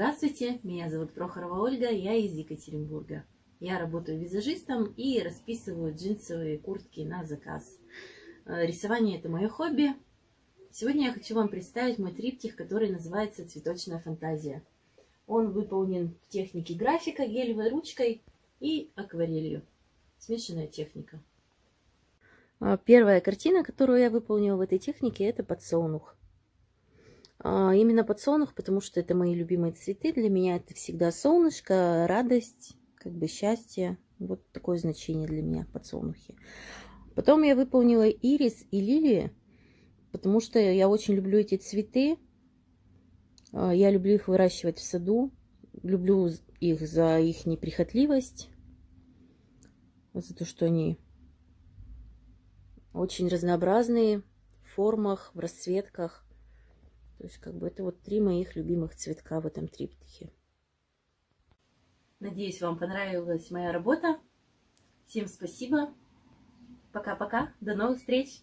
Здравствуйте, меня зовут Прохорова Ольга, я из Екатеринбурга. Я работаю визажистом и расписываю джинсовые куртки на заказ. Э, рисование это мое хобби. Сегодня я хочу вам представить мой триптих, который называется «Цветочная фантазия». Он выполнен в технике графика, гелевой ручкой и акварелью. Смешанная техника. А, первая картина, которую я выполнила в этой технике, это подсолнух. А, именно подсолнух, потому что это мои любимые цветы. Для меня это всегда солнышко, радость, как бы счастье. Вот такое значение для меня подсолнухи. Потом я выполнила ирис и лилии, потому что я очень люблю эти цветы. А, я люблю их выращивать в саду. Люблю их за их неприхотливость. За то, что они очень разнообразные в формах, в расцветках. То есть, как бы это вот три моих любимых цветка в этом триптихе. Надеюсь, вам понравилась моя работа. Всем спасибо. Пока-пока. До новых встреч.